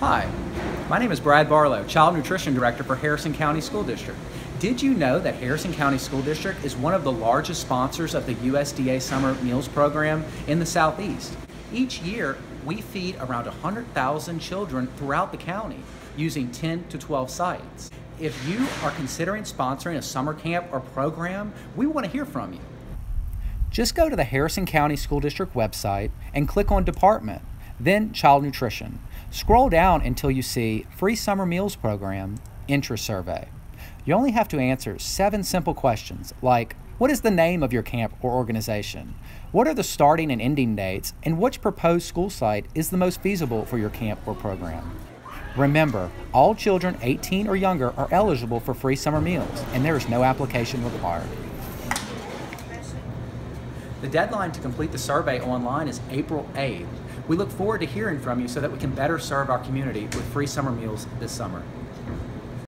Hi, my name is Brad Barlow, Child Nutrition Director for Harrison County School District. Did you know that Harrison County School District is one of the largest sponsors of the USDA Summer Meals Program in the Southeast? Each year, we feed around 100,000 children throughout the county using 10 to 12 sites. If you are considering sponsoring a summer camp or program, we want to hear from you. Just go to the Harrison County School District website and click on Department, then Child Nutrition. Scroll down until you see Free Summer Meals Program Interest Survey. You only have to answer seven simple questions like What is the name of your camp or organization? What are the starting and ending dates? And which proposed school site is the most feasible for your camp or program? Remember, all children 18 or younger are eligible for free summer meals, and there is no application required. The deadline to complete the survey online is April 8th. We look forward to hearing from you so that we can better serve our community with free summer meals this summer.